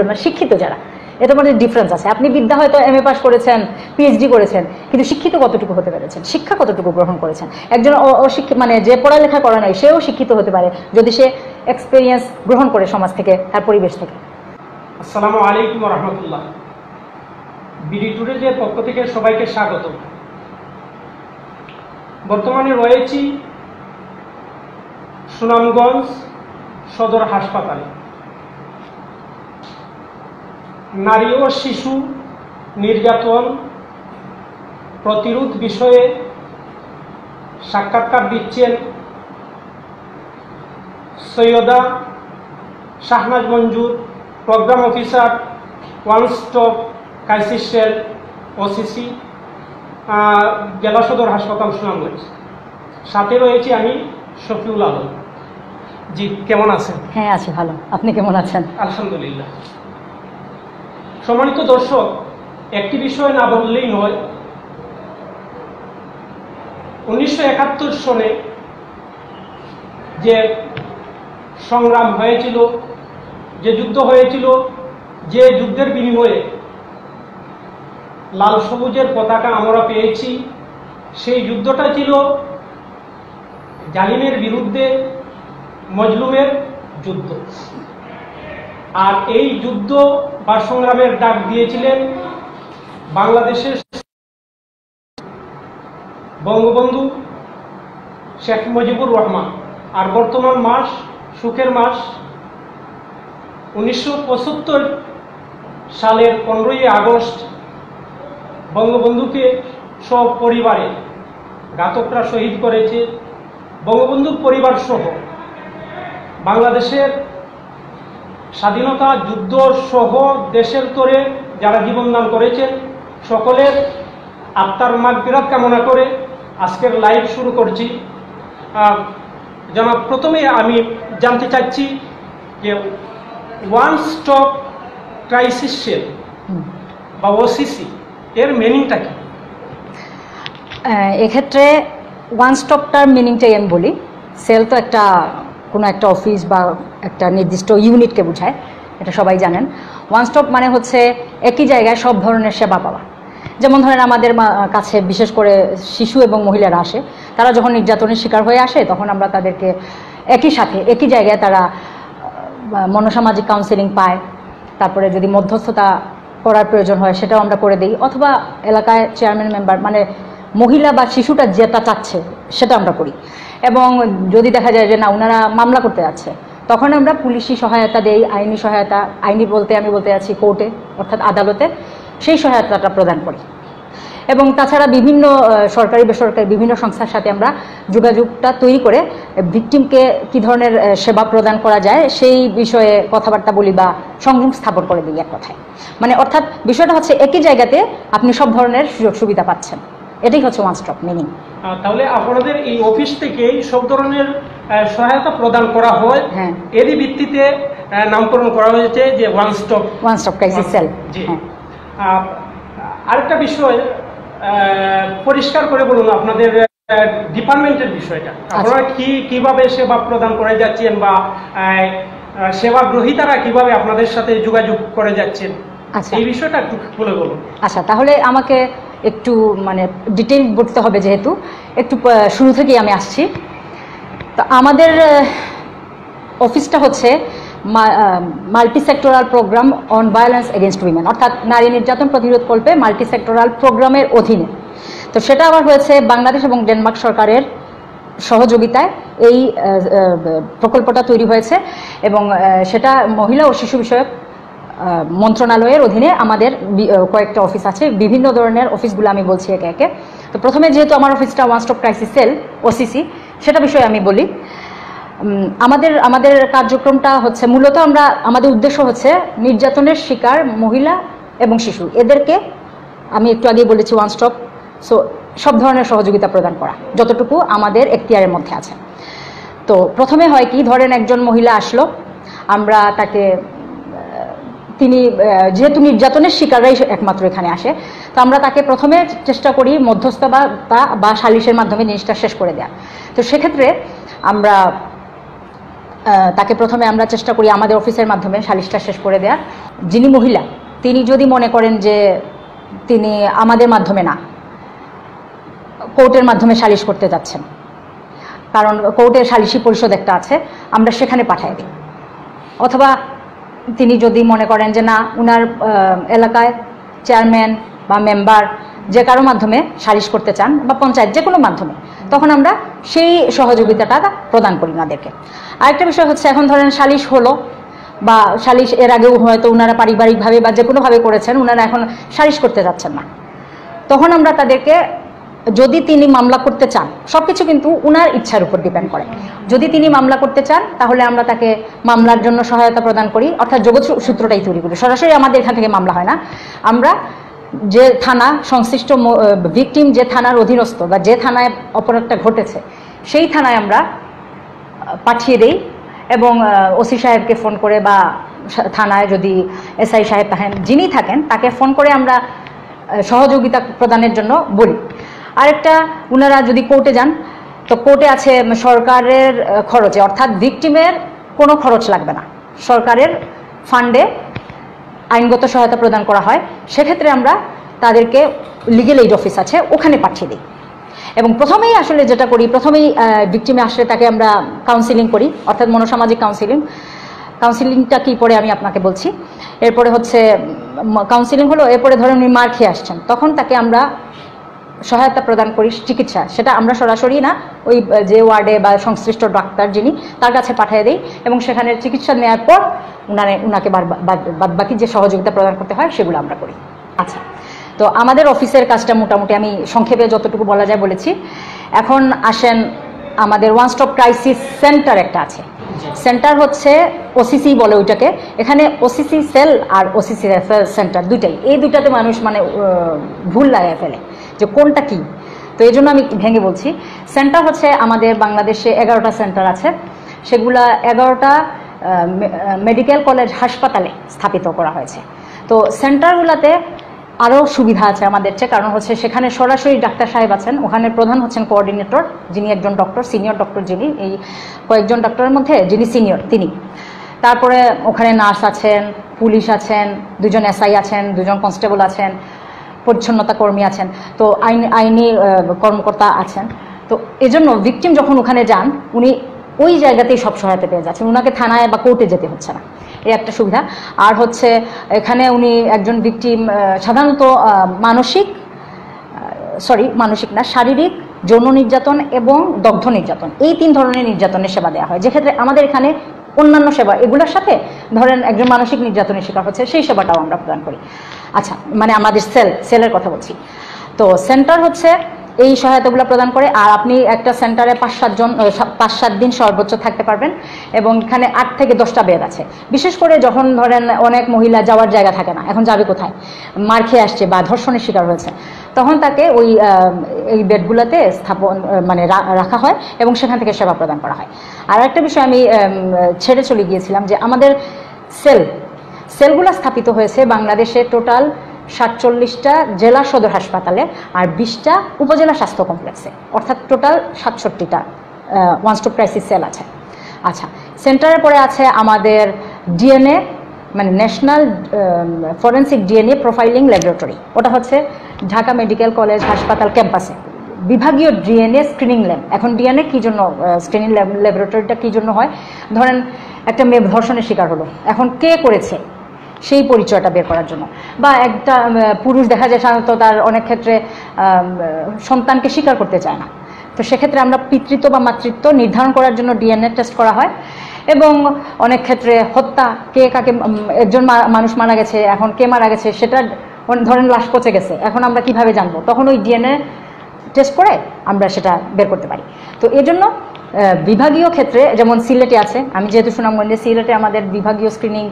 প্রয়োজন মানে শিক্ষিত যারা এটা মধ্যে ডিফারেন্স আছে। আপনি বিদ্যা হয়তো এম এ পাস করেছেন পিএইচডি করেছেন, কিন্তু শিক্ষিত কতটুকু হতে পেরেছেন? শিক্ষা কতটুকু গ্রহণ করেছেন? একজন অশিক্ষিত মানে যে পড়ালেখা করে নাই, সেও শিক্ষিত হতে পারে যদি সে এক্সপিরিয়েন্স গ্রহণ করে সমাজ থেকে, তার পরিবেশ থেকে। আসসালামু আলাইকুম রহমতুল্লাহ বিডি টুডেজের পক্ষ থেকে সবাইকে স্বাগত। বর্তমানে রয়েছি সুনামগঞ্জ সদর হাসপাতালে। নারী ও শিশু নির্যাতন প্রতিরোধ বিষয়ে সাক্ষাৎকার দিচ্ছেন Syeda Shahnaz Manzur programme officer one stop crisis cell OCC জেলা সদর হাসপাতাল সুনামগঞ্জ। সাথে রয়েছি আমি শফিউল আলম। জি কেমন আছেন? হ্যাঁ আছি ভালো। আপনি কেমন আছেন? আলহামদুলিল্লাহ। সম্মানিত দর্শক, একটি বিষয় না বললেই নয়। উনিশশো সনে যে সংগ্রাম হয়েছিল, যে যুদ্ধ হয়েছিল, যে যুদ্ধের বিনিময়ে লাল সবুজের পতাকা আমরা পেয়েছি, সেই যুদ্ধটা ছিল জালিমের বিরুদ্ধে মজলুমের যুদ্ধ। আর এই যুদ্ধ বা সংগ্রামের ডাক দিয়েছিলেন বাংলাদেশের বঙ্গবন্ধু শেখ মুজিবুর রহমান। আর বর্তমান মাস, সুখের মাস, উনিশশো পঁচাত্তর সালের পনেরোই আগস্ট বঙ্গবন্ধুকে সব পরিবারে ঘাতকরা শহীদ করেছে বঙ্গবন্ধুর পরিবার সহ বাংলাদেশের স্বাধীনতা যুদ্ধ সহ দেশের তরে যারা জীবনদান করেছেন, সকলের আত্মার মাগফিরাত কামনা করে আজকের লাইভ শুরু করছি জনাব প্রথমে আমি জানতে চাচ্ছি যে ওয়ান স্টপ ক্রাইসিস সেল। বা ওসিসি এর মিনিংটা কি এক্ষেত্রে ওয়ান স্টপটার মিনিংটাই আমি বলি সেল তো একটা কোনো একটা অফিস বা একটা নির্দিষ্ট ইউনিটকে বোঝায়, এটা সবাই জানেন। ওয়ান স্টপ মানে হচ্ছে একই জায়গায় সব ধরনের সেবা পাওয়া। যেমন ধরেন আমাদের কাছে বিশেষ করে শিশু এবং মহিলারা আসে, তারা যখন নির্যাতনের শিকার হয়ে আসে, তখন আমরা তাদেরকে একই সাথে, একই জায়গায় তারা মনোসামাজিক কাউন্সেলিং পায়। তারপরে যদি মধ্যস্থতা করার প্রয়োজন হয়, সেটাও আমরা করে দিই। অথবা এলাকায় চেয়ারম্যান মেম্বার মানে মহিলা বা শিশুটা যেটা চাচ্ছে, সেটা আমরা করি। এবং যদি দেখা যায় যে না ওনারা মামলা করতে যাচ্ছে, তখন আমরা পুলিশি সহায়তা দেই, আইনি সহায়তা, আইনি বলতে আমি বলতে যাচ্ছি কোর্টে, অর্থাৎ আদালতে, সেই সহায়তাটা প্রদান করি। এবং তাছাড়া বিভিন্ন সরকারি, বেসরকারি বিভিন্ন সংস্থার সাথে আমরা যোগাযোগটা তৈরি করে ভিকটিমকে কী ধরনের সেবা প্রদান করা যায়, সেই বিষয়ে কথাবার্তা বলি বা সংযোগ স্থাপন করে দিই এক কথায়। মানে অর্থাৎ বিষয়টা হচ্ছে একই জায়গাতে আপনি সব ধরনের সুযোগ সুবিধা পাচ্ছেন। এটাই হচ্ছে ওয়ান স্টপ মিনিং তাহলে আপনাদের এই অফিস থেকেই সব ধরনের সহায়তা প্রদান করা হয়। হ্যাঁ। এরই ভিত্তিতে নামকরণ করা হয়েছে যে one stop one stop crisis cell জি। আরেকটা বিষয় পরিষ্কার করে বলুন আপনাদের ডিপার্টমেন্টের বিষয়টা। আচ্ছা। আপনারা কি কীভাবে সেবা প্রদান করে যাচ্ছেন বা সেবা গ্রহীতারা কীভাবে আপনাদের সাথে যোগাযোগ করে যাচ্ছেন? আচ্ছা। এই বিষয়টা একটু বলে বলুন। আচ্ছা তাহলে আমাকে একটু মানে ডিটেইল বলতে হবে যেহেতু, একটু শুরু থেকেই আমি আসছি। তো আমাদের অফিসটা হচ্ছে multi sectoral programme on violence against women অর্থাৎ নারী নির্যাতন প্রতিরোধ কল্পে মাল্টি সেক্টরাল প্রোগ্রামের অধীনে। তো সেটা আবার হয়েছে বাংলাদেশ এবং ডেনমার্ক সরকারের সহযোগিতায় এই প্রকল্পটা তৈরি হয়েছে এবং সেটা মহিলা ও শিশু বিষয়ক মন্ত্রণালয়ের অধীনে আমাদের কয়েকটা অফিস আছে। বিভিন্ন ধরনের অফিসগুলো আমি বলছি একে একে। তো প্রথমে যেহেতু আমার অফিসটা one stop crisis cell OCC সেটা বিষয়ে আমি বলি। আমাদের আমাদের কার্যক্রমটা হচ্ছে মূলত আমরা, আমাদের উদ্দেশ্য হচ্ছে নির্যাতনের শিকার মহিলা এবং শিশু। এদেরকে আমি একটু আগেই বলেছি ওয়ান স্টপ সো সব ধরনের সহযোগিতা প্রদান করা, যতটুকু আমাদের এখতিয়ারের মধ্যে আছে। তো প্রথমে হয় কি, ধরেন একজন মহিলা আসলো, আমরা তাকে তিনি যেহেতু নির্যাতনের শিকাররাই একমাত্র এখানে আসে, তো আমরা তাকে প্রথমে চেষ্টা করি মধ্যস্থ বা বা সালিশের মাধ্যমে জিনিসটা শেষ করে দেওয়া তো সেক্ষেত্রে আমরা তাকে প্রথমে আমরা চেষ্টা করি আমাদের অফিসের মাধ্যমে সালিশটা শেষ করে দেওয়ার যিনি মহিলা, তিনি যদি মনে করেন যে তিনি আমাদের মাধ্যমে না, কোর্টের মাধ্যমে সালিশ করতে যাচ্ছেন, কারণ কোর্টের সালিশি পরিষদ একটা আছে, আমরা সেখানে পাঠাই দিই। অথবা তিনি যদি মনে করেন যে না, উনার এলাকায় চেয়ারম্যান বা মেম্বার যে কারও মাধ্যমে সালিশ করতে চান বা পঞ্চায়েত যে কোনো মাধ্যমে, তখন আমরা সেই সহযোগিতাটা প্রদান করি ওনাদেরকে আরেকটা বিষয় হচ্ছে, এখন ধরেন সালিশ হলো বা সালিশ এর আগেও হয়তো ওনারা পারিবারিকভাবে বা যে কোনোভাবে করেছেন ওনারা এখন সালিশ করতে যাচ্ছেন না। তখন আমরা তাদেরকে যদি তিনি মামলা করতে চান সব কিছু কিন্তু উনার ইচ্ছার উপর ডিপেন্ড করে। যদি তিনি মামলা করতে চান, তাহলে আমরা তাকে মামলার জন্য সহায়তা প্রদান করি, অর্থাৎ যোগ সূত্রটাই তৈরি করি। সরাসরি আমাদের এখান থেকে মামলা হয় না। আমরা যে থানা, সংশ্লিষ্ট ভিকটিম যে থানার অধীনস্থ বা যে থানায় অপরাধটা ঘটেছে, সেই থানায় আমরা পাঠিয়ে দেই এবং ওসি সাহেবকে ফোন করে বা থানায় যদি এসআই সাহেব থাকেন, যিনি থাকেন, তাকে ফোন করে আমরা সহযোগিতা প্রদানের জন্য বলি। আরেকটা ওনারা যদি কোর্টে যান, তো কোর্টে আছে সরকারের খরচে, অর্থাৎ ভিকটিমের কোনো খরচ লাগবে না। সরকারের ফান্ডে আইনগত সহায়তা প্রদান করা হয়। সেক্ষেত্রে আমরা তাদেরকে লিগেল এইড অফিস আছে, ওখানে পাঠিয়ে দিই। এবং প্রথমেই আসলে যেটা করি, প্রথমেই ভিকটিমে আসলে তাকে আমরা কাউন্সিলিং করি, অর্থাৎ মনোসামাজিক কাউন্সিলিং কাউন্সিলিংটা কী পরে আমি আপনাকে বলছি। এরপরে হচ্ছে কাউন্সিলিং হলো, এরপরে ধরেন উনি মার খেয়ে আসছেন। তখন তাকে আমরা সহায়তা প্রদান করি চিকিৎসা, সেটা আমরা সরাসরি না, ওই যে ওয়ার্ডে বা সংশ্লিষ্ট ডাক্তার যিনি, তার কাছে পাঠিয়ে দিই এবং সেখানে চিকিৎসা নেওয়ার পর উনারে, উনাকে বাদ বাকি যে সহযোগিতা প্রদান করতে হয় সেগুলো আমরা করি। আচ্ছা তো আমাদের অফিসের কাজটা মোটামুটি আমি সংক্ষেপে যতটুকু বলা যায় বলেছি। এখন আসেন, আমাদের ওয়ান স্টপ ক্রাইসিস সেন্টার একটা আছে। সেন্টার হচ্ছে ওসিসি বলে ওইটাকে। এখানে ওসিসি সেল আর ওসিসি সেন্টার দুইটাই। এই দুইটাতে মানুষ মানে ভুল লাগায় ফেলে। যে কোনটা কি? তো এই জন্য আমি ভেঙে বলছি। সেন্টার হচ্ছে আমাদের বাংলাদেশে এগারোটা সেন্টার আছে। সেগুলা এগারোটা মেডিকেল কলেজ হাসপাতালে স্থাপিত করা হয়েছে। তো সেন্টারগুলোতে আরও সুবিধা আছে আমাদের চেয়ে, কারণ হচ্ছে সেখানে সরাসরি ডাক্তার সাহেব আছেন। ওখানে প্রধান হচ্ছেন কোঅর্ডিনেটর যিনি একজন ডক্টর সিনিয়র ডক্টর যিনি। এই কয়েকজন ডক্টরের মধ্যে যিনি সিনিয়র তিনি। তারপরে ওখানে নার্স আছেন, পুলিশ আছেন, দুজন এসআই আছেন, দুজন কনস্টেবল আছেন। পরিচ্ছন্নতা কর্মী আছেন, তো আইন আইনি কর্মকর্তা আছেন। তো এজন্য ভিকটিম যখন ওখানে যান, উনি ওই জায়গাতেই সব সহায়তা পেয়ে যাচ্ছেন। ওনাকে থানায় বা কোর্টে যেতে হচ্ছে না। এই একটা সুবিধা। আর হচ্ছে, এখানে উনি একজন ভিকটিম সাধারণত মানসিক সরি মানসিক না, শারীরিক, যৌন নির্যাতন এবং দগ্ধ নির্যাতন। এই তিন ধরনের নির্যাতনের সেবা দেওয়া হয়। যেক্ষেত্রে আমাদের এখানে অন্যান্য সেবা, এগুলোর সাথে ধরেন একজন মানসিক নির্যাতনের শিকার হচ্ছে, সেই সেবাটাও আমরা প্রদান করি। আচ্ছা মানে আমাদের সেল, সেলের কথা বলছি। তো সেন্টার হচ্ছে এই সহায়তাগুলো প্রদান করে, আর আপনি একটা সেন্টারে পাঁচ সাতজন পাঁচ সাত দিন সর্বোচ্চ থাকতে পারবেন, এবং এখানে আট থেকে দশটা বেড আছে। বিশেষ করে যখন ধরেন অনেক মহিলা যাওয়ার জায়গা থাকে না, এখন যাবে কোথায়? মার খেয়ে আসছে বা ধর্ষণের শিকার হয়েছে। তখন তাকে ওই এই বেডগুলোতে স্থাপন মানে রাখা হয় এবং সেখান থেকে সেবা প্রদান করা হয়। আর একটা বিষয় আমি ছেড়ে চলে গিয়েছিলাম যে আমাদের সেল, সেলগুলো স্থাপিত হয়েছে বাংলাদেশে টোটাল সাতচল্লিশটা জেলা সদর হাসপাতালে আর বিশটা উপজেলা স্বাস্থ্য কমপ্লেক্সে। অর্থাৎ টোটাল সাতষট্টিটা ওয়ান স্টপ ক্রাইসিস সেল আছে। আচ্ছা সেন্টারের পরে আছে আমাদের ডিএনএ মানে national forensic DNA profiling laboratory ওটা হচ্ছে ঢাকা মেডিকেল কলেজ হাসপাতাল ক্যাম্পাসে বিভাগীয় ডিএনএ স্ক্রিনিং ল্যাব এখন ডিএনএ কী জন্য স্ক্রিনিং ল্যাবরেটরিটা কী জন্য হয়? ধরেন, একটা মেয়ে ধর্ষণের শিকার হলো, এখন কে করেছে সেই পরিচয়টা বের করার জন্য? বা একটা পুরুষ দেখা যায় সাধারণত তার অনেক ক্ষেত্রে সন্তানকে স্বীকার করতে চায় না। তো সেক্ষেত্রে আমরা পিতৃত্ব বা মাতৃত্ব নির্ধারণ করার জন্য ডিএনএ টেস্ট করা হয়। এবং অনেক ক্ষেত্রে হত্যা, কে কাকে একজন মানুষ মারা গেছে, এখন কে মারা গেছে, সেটা ধরেন লাশ পচে গেছে, এখন আমরা কীভাবে জানব? তখন ওই ডিএনএ টেস্ট করে আমরা সেটা বের করতে পারি। তো এই জন্য বিভাগীয় ক্ষেত্রে যেমন সিলেটে আছে, আমি যেহেতু সুনামগঞ্জে, সিলেটে আমাদের বিভাগীয় স্ক্রিনিং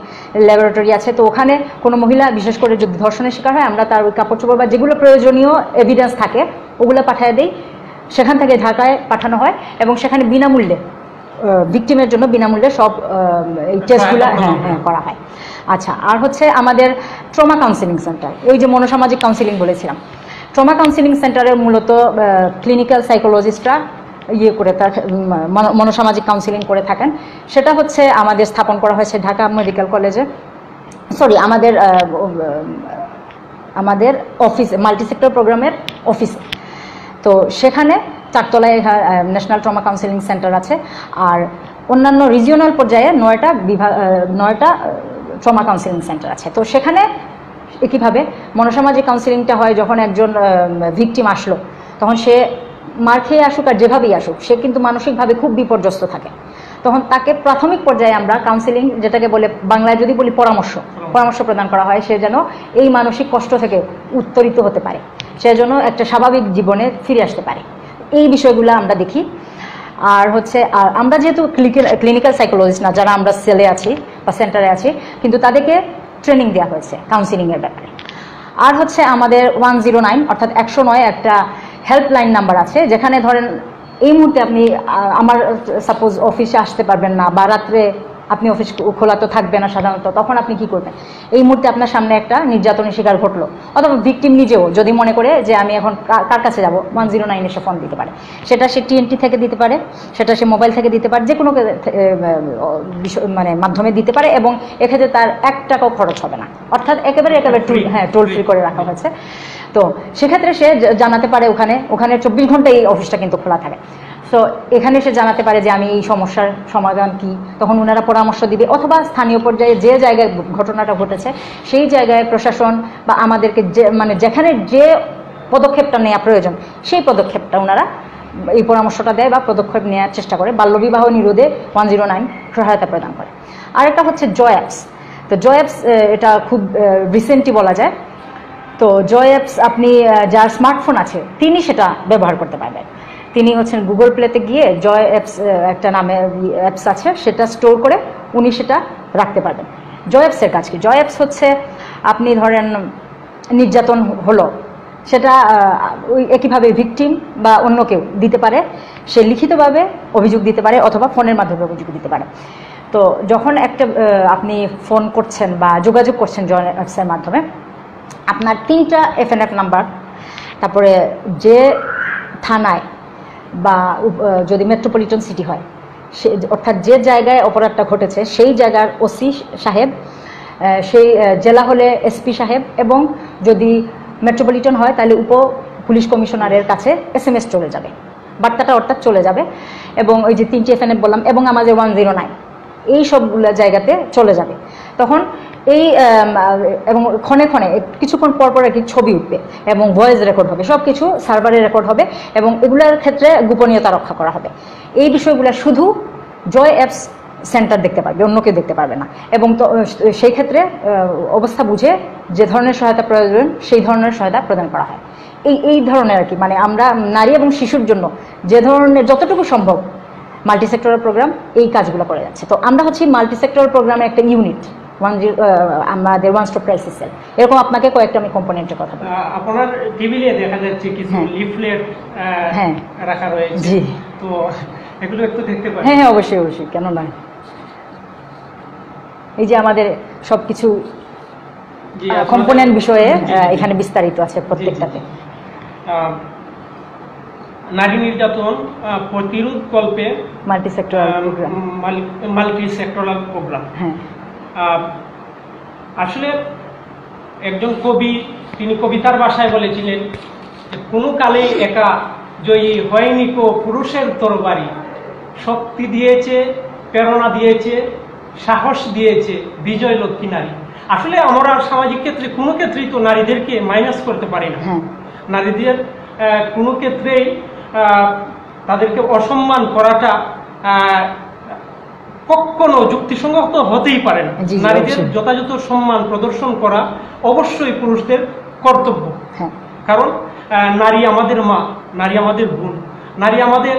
ল্যাবরেটরি আছে, তো ওখানে কোনো মহিলা, বিশেষ করে যদি ধর্ষণের শিকার হয়, আমরা তার ওই কাপড় চোপড় বা যেগুলো প্রয়োজনীয় এভিডেন্স থাকে, ওগুলো পাঠিয়ে দিই। সেখান থেকে ঢাকায় পাঠানো হয় এবং সেখানে বিনামূল্যে ভিকটিমের জন্য বিনামূল্যে সব এই টেস্টগুলো হ্যাঁ হ্যাঁ করা হয়। আচ্ছা আর হচ্ছে আমাদের ট্রমা কাউন্সিলিং সেন্টার ওই যে মনোসামাজিক কাউন্সিলিং বলেছিলাম। ট্রমা কাউন্সিলিং সেন্টারের মূলত ক্লিনিক্যাল সাইকোলজিস্টরা ইয়ে করে মনো- মনোসামাজিক কাউন্সিলিং করে থাকেন। সেটা হচ্ছে আমাদের স্থাপন করা হয়েছে ঢাকা মেডিকেল কলেজে। সরি আমাদের আমাদের অফিস মাল্টিসেক্টর প্রোগ্রামের অফিস তো সেখানে চারতলায় ন্যাশনাল ট্রমা কাউন্সিলিং সেন্টার আছে। আর অন্যান্য রিজিওনাল পর্যায়ে নয়টা বিভাগ নয়টা ট্রমা কাউন্সিলিং সেন্টার আছে। তো সেখানে একইভাবে মনসামাজিক কাউন্সিলিংটা হয় যখন একজন ভিকটিম আসলো, তখন সে মার খেয়ে আসুক আর যেভাবেই আসুক, সে কিন্তু মানসিকভাবে খুব বিপর্যস্ত থাকে। তখন তাকে প্রাথমিক পর্যায়ে আমরা কাউন্সিলিং যেটাকে বলে, বাংলায় যদি বলি পরামর্শ পরামর্শ প্রদান করা হয়, সে যেন এই মানসিক কষ্ট থেকে উত্তরিত হতে পারে। সে যেন একটা স্বাভাবিক জীবনে ফিরে আসতে পারে। এই বিষয়গুলো আমরা দেখি। আর হচ্ছে, আর আমরা যেহেতু ক্লিনিক্যাল সাইকোলজিস্ট না, যারা আমরা সেলে আছি বা সেন্টারে আছি, কিন্তু তাদেরকে ট্রেনিং দেওয়া হয়েছে কাউন্সিলিংয়ের ব্যাপারে। আর হচ্ছে আমাদের ওয়ান জিরো নাইন অর্থাৎ একশো নয় একটা হেল্পলাইন নাম্বার আছে, যেখানে ধরেন এই মুহূর্তে আপনি আমার সাপোজ অফিসে আসতে পারবেন না বা রাত্রে আপনি অফিস খোলা তো থাকবে না সাধারণত তখন আপনি কি করবেন? এই মুহূর্তে আপনার সামনে একটা নির্যাতনের শিকার ঘটলো। অথবা ভিকটিম নিজেও যদি মনে করে যে আমি এখন কার কাছে যাব? ওয়ান জিরো নাইন এসে ফোন দিতে পারে। সেটা সে টিএনটি থেকে দিতে পারে সেটা সে মোবাইল থেকে দিতে পারে যে কোনো মানে মাধ্যমে দিতে পারে এবং এক্ষেত্রে তার এক টাকাও খরচ হবে না। অর্থাৎ একেবারে একেবারে টোল হ্যাঁ টোল ফ্রি করে রাখা হয়েছে। তো সেক্ষেত্রে সে জানাতে পারে ওখানে ওখানে চব্বিশ ঘণ্টা এই অফিসটা কিন্তু খোলা থাকে। তো এখানে সে জানাতে পারে যে আমি এই সমস্যার সমাধান কি। তখন ওনারা পরামর্শ দিবে। অথবা স্থানীয় পর্যায়ে যে জায়গায় ঘটনাটা ঘটেছে, সেই জায়গায় প্রশাসন বা আমাদেরকে যে মানে যেখানে যে পদক্ষেপটা নেওয়া প্রয়োজন, সেই পদক্ষেপটা ওনারা এই পরামর্শটা দেয় বা পদক্ষেপ নেওয়ার চেষ্টা করে। বাল্যবিবাহ নিরোধে ওয়ান জিরো নাইন সহায়তা প্রদান করে। আরেকটা হচ্ছে জয় অ্যাপস তো জয় অ্যাপস এটা খুব রিসেন্টলি বলা যায়। তো জয় অ্যাপস আপনি যার স্মার্টফোন আছে, তিনি সেটা ব্যবহার করতে পারবেন। তিনি হচ্ছেন গুগল প্লেতে গিয়ে জয় অ্যাপস একটা নামে অ্যাপস আছে, সেটা স্টোর করে উনি সেটা রাখতে পারবেন। জয় অ্যাপসের কাজ কি? জয় অ্যাপস হচ্ছে, আপনি ধরেন নির্যাতন হলো, সেটা ওই একইভাবে ভিকটিম বা অন্য কেউ দিতে পারে, সে লিখিতভাবে অভিযোগ দিতে পারে অথবা ফোনের মাধ্যমে অভিযোগ দিতে পারে। তো যখন একটা আপনি ফোন করছেন বা যোগাযোগ করছেন জয় অ্যাপসের মাধ্যমে, আপনার তিনটা এফএনএফ নাম্বার তারপরে যে থানায় বা যদি মেট্রোপলিটন সিটি হয়, সে, অর্থাৎ যে জায়গায় অপরাধটা ঘটেছে, সেই জায়গার ওসি সাহেব সেই জেলা হলে এসপি সাহেব এবং যদি মেট্রোপলিটন হয়, তাহলে উপ পুলিশ কমিশনারের কাছে এস এম এস চলে যাবে। বার্তাটা অর্থাৎ চলে যাবে এবং ওই যে তিনটি এফএনএফ বললাম এবং আমাদের ওয়ান জিরো নাইন এই সবগুলো জায়গাতে চলে যাবে। তখন এই এবং ক্ষণে ক্ষণে, কিছুক্ষণ পর পর একটি ছবি উঠবে এবং ভয়েস রেকর্ড হবে সব কিছু সার্ভারে রেকর্ড হবে এবং এগুলোর ক্ষেত্রে গোপনীয়তা রক্ষা করা হবে। এই বিষয়গুলো শুধু জয় অ্যাপস সেন্টার দেখতে পারবে অন্য কেউ দেখতে পারবে না। এবং তো, সেই ক্ষেত্রে অবস্থা বুঝে যে ধরনের সহায়তা প্রয়োজন, সেই ধরনের সহায়তা প্রদান করা হয়। এই এই ধরনের আর কি মানে আমরা নারী এবং শিশুর জন্য যে ধরনের যতটুকু সম্ভব মাল্টি সেক্টরাল প্রোগ্রাম এই কাজগুলো করে যাচ্ছে। তো আমরা হচ্ছি মাল্টি সেক্টরাল প্রোগ্রামের একটা ইউনিট ওয়ান জিরো আমাদের ওয়ান স্টপ ক্রাইসিস সেল এরকম আপনাকে কয়েকটা আমি কম্পোনেন্টের কথা বলি আপনার টেবিলে দেখা যাচ্ছে কিছু হ্যাঁ। লিফলেট হ্যাঁ। রাখা রয়েছে। জি। তো এগুলো একটু দেখতে পাই হ্যাঁ হ্যাঁ অবশ্যই অবশ্যই কেন নয় এই যে আমাদের সব কিছু কম্পোনেন্ট বিষয়ে। এখানে বিস্তারিত আছে প্রত্যেকটাতে। নারী নির্যাতন প্রতিরোধ কল্পে multi sectoral programme multi sectoral programme হ্যাঁ। আসলে একজন কবি তিনি কবিতার ভাষায় বলেছিলেন কোনো কালে একা জয়ী হয়নি কো পুরুষের তরবারি। শক্তি দিয়েছে প্রেরণা দিয়েছে সাহস দিয়েছে বিজয় লক্ষ্মী নারী। আসলে আমরা সামাজিক ক্ষেত্রে কোনো ক্ষেত্রেই তো নারীদেরকে মাইনাস করতে পারি না। হ্যাঁ। নারীদের কোনো ক্ষেত্রেই তাদেরকে অসম্মান করাটা কখনো যুক্তিসঙ্গত হতেই পারে না। নারীদের যথাযথ সম্মান প্রদর্শন করা অবশ্যই পুরুষদের কর্তব্য। হ্যাঁ। কারণ নারী আমাদের মা নারী আমাদের বোন নারী আমাদের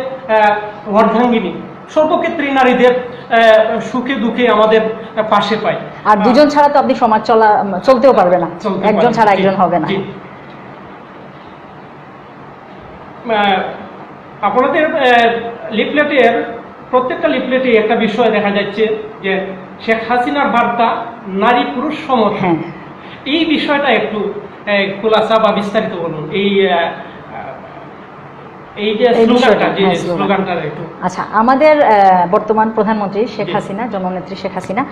অর্ধাঙ্গিনী। সর্বক্ষেত্রেই নারীদের সুখে দুঃখে আমাদের পাশে পায়। আর দুজন ছাড়া তো আপনি সমাজ চলা চলতেও পারবে না। একজন ছাড়া একজন হবে না। আহ, আপনাদের লিফলেটের প্রত্যেকটা লিফলেটে একটা বিষয় দেখা যাচ্ছে যে শেখ হাসিনার বার্তা নারী পুরুষ সমত হ্যাঁ। এই বিষয়টা একটু খোলাসা বা বিস্তারিত বলুন। এই হ্যাঁ, আচ্ছা আমাদের বর্তমান প্রধানমন্ত্রী শেখ হাসিনা জননেত্রী শেখ হাসিনা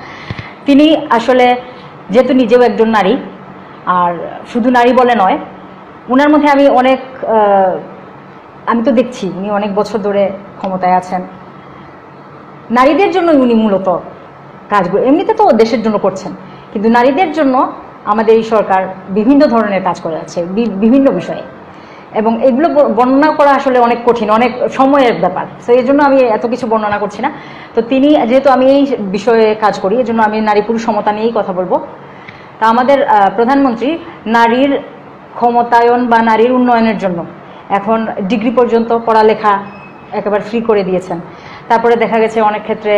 তিনি আসলে যেহেতু নিজেও একজন নারী আর শুধু নারী বলে নয় ওনার মধ্যে আমি অনেক আমি তো দেখছি উনি অনেক বছর ধরে ক্ষমতায় আছেন। নারীদের জন্য উনি মূলত কাজগুলো এমনিতে তো দেশের জন্য করছেন, কিন্তু নারীদের জন্য আমাদের এই সরকার বিভিন্ন ধরনের কাজ করে যাচ্ছে বিভিন্ন বিষয়ে। এবং এগুলো বর্ণনা করা আসলে অনেক কঠিন, অনেক সময়ের ব্যাপার। তো এই জন্য আমি এত কিছু বর্ণনা করছি না। তো তিনি, যেহেতু আমি এই বিষয়ে কাজ করি, এই জন্য আমি নারী পুরুষ সমতা নিয়েই কথা বলব। তা আমাদের প্রধানমন্ত্রী নারীর ক্ষমতায়ন বা নারীর উন্নয়নের জন্য এখন ডিগ্রি পর্যন্ত পড়ালেখা একেবারে ফ্রি করে দিয়েছেন। তারপরে দেখা গেছে অনেক ক্ষেত্রে